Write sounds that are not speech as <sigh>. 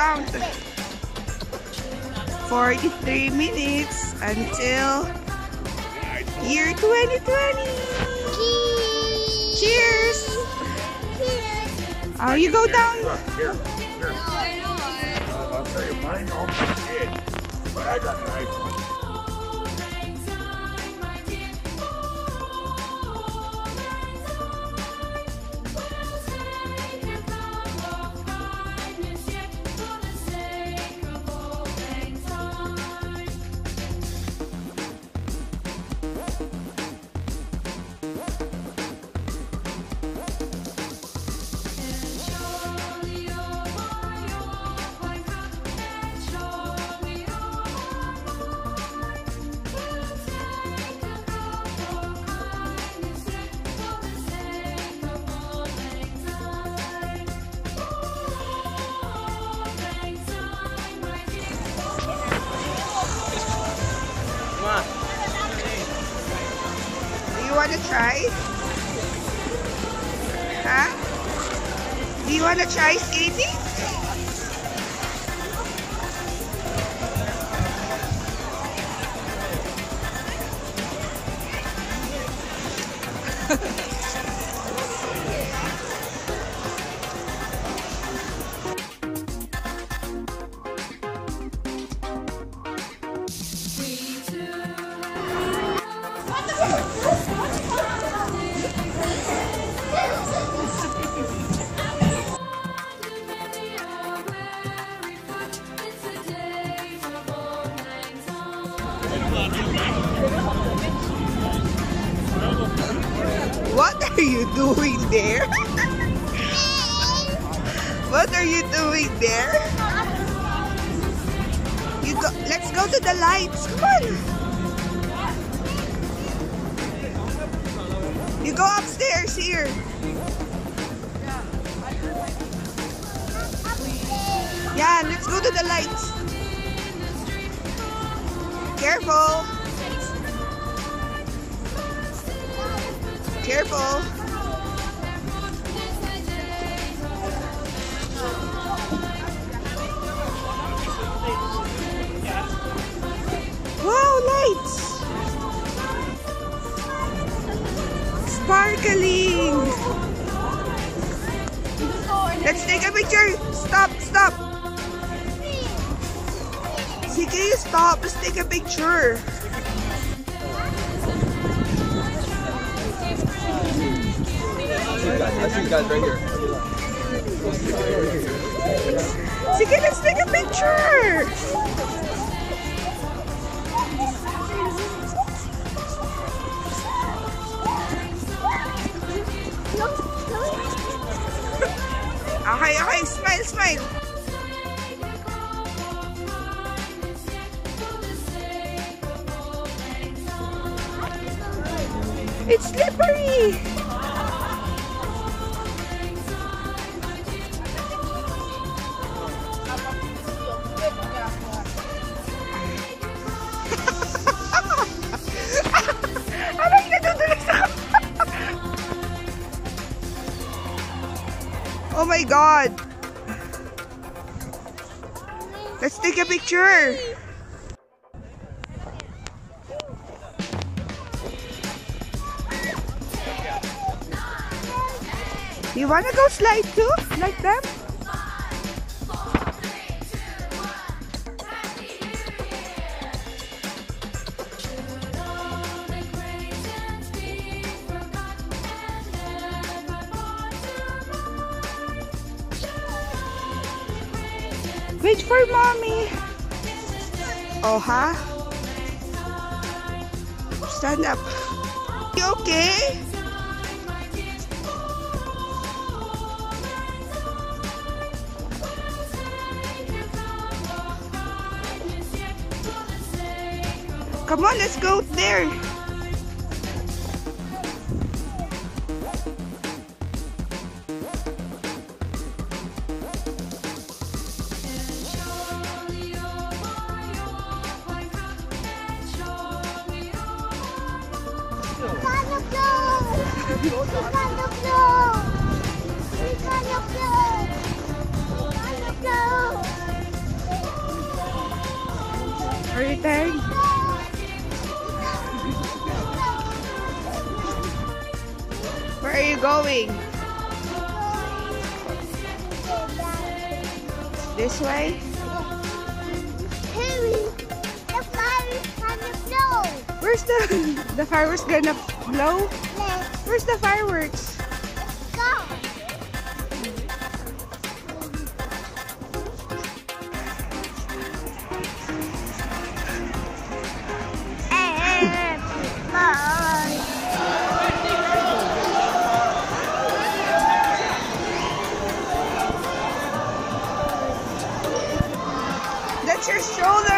count. 43 minutes until year 2020. Cheers! Oh, you go down. Here, here. I'll tell you, mine almost did, but I got you want to try? Huh? Do you want to try skating? What <laughs> there? <laughs> what are you doing there? You go let's go to the lights. Come on. You go upstairs here. Yeah, let's go to the lights. Careful. Careful. Stop, stop! Sige, stop! Let's take a picture! I see you guys right here. Let's take a picture! Smile. It's slippery! <laughs> <laughs> Oh my God! Let's take a picture! You wanna go slide too? Like them? Wait for mommy. Oh, huh? Stand up. You okay? Come on, let's go there. Are you going? Where are you going? This way? Where's the <laughs> the fireworks gonna blow? Where's the fireworks? That's your shoulder.